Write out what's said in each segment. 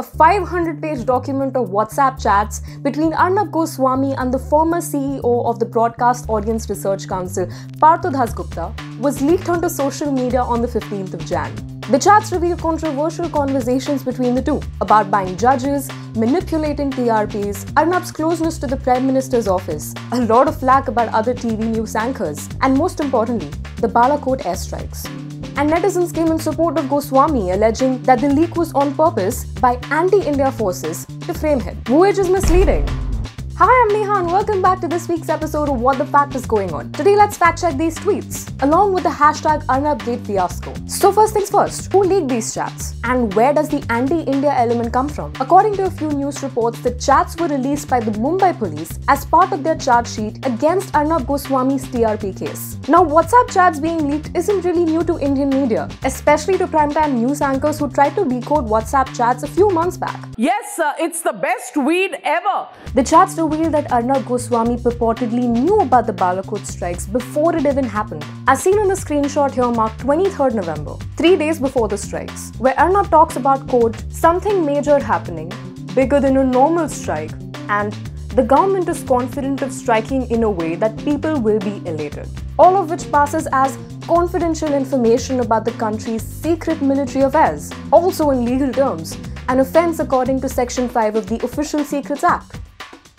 a 500 page document of WhatsApp chats between Arnab Goswami and the former CEO of the Broadcast Audience Research Council, Partho Dasgupta, was leaked onto social media on the 15th of Jan. The chats reveal controversial conversations between the two about buying judges, manipulating TRPs, Arnab's closeness to the Prime Minister's office, a lot of flack about other TV news anchors, and most importantly, the Balakot airstrikes and netizens came in support of Goswami, alleging that the leak was on purpose by anti India forces to frame him, which is misleading. Hi, I'm Neha and welcome back to this week's episode of What the Fact is Going On. Today, let's fact check these tweets, along with the hashtag ArnabGate fiasco. So, first things first, who leaked these chats? And where does the anti India element come from? According to a few news reports, the chats were released by the Mumbai police as part of their charge sheet against Arnab Goswami's TRP case. Now, WhatsApp chats being leaked isn't really new to Indian media, especially to primetime news anchors who tried to decode WhatsApp chats a few months back. Yes, sir, it's the best weed ever. The chats revealed that Arnab Goswami purportedly knew about the Balakot strikes before it even happened. As seen in the screenshot here marked 23rd November, three days before the strikes, where Arnab talks about, quote, something major happening, bigger than a normal strike, and the government is confident of striking in a way that people will be elated. All of which passes as confidential information about the country's secret military affairs, also in legal terms, an offence according to Section 5 of the Official Secrets Act.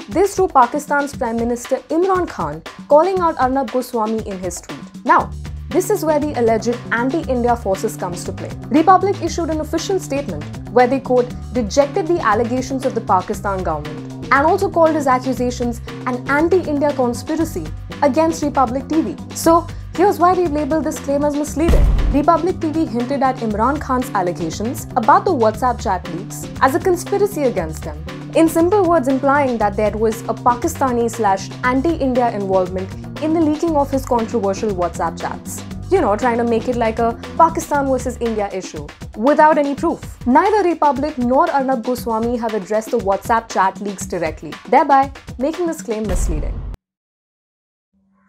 This drew Pakistan's Prime Minister Imran Khan calling out Arnab Goswami in his tweet. Now, this is where the alleged anti-India forces comes to play. Republic issued an official statement where they quote rejected the allegations of the Pakistan government and also called his accusations an anti-India conspiracy against Republic TV. So here's why we labeled this claim as misleading. Republic TV hinted at Imran Khan's allegations about the WhatsApp chat leaks as a conspiracy against him in simple words implying that there was a Pakistani slash anti-India involvement in the leaking of his controversial WhatsApp chats. You know, trying to make it like a Pakistan versus India issue, without any proof. Neither Republic nor Arnab Goswami have addressed the WhatsApp chat leaks directly, thereby making this claim misleading.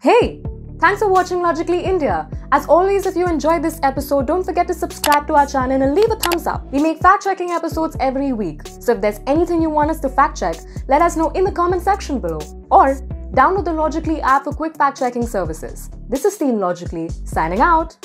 Hey! Thanks for watching Logically India. As always, if you enjoyed this episode, don't forget to subscribe to our channel and leave a thumbs up. We make fact checking episodes every week. So if there's anything you want us to fact check, let us know in the comment section below. Or download the Logically app for quick fact checking services. This is Team Logically, signing out.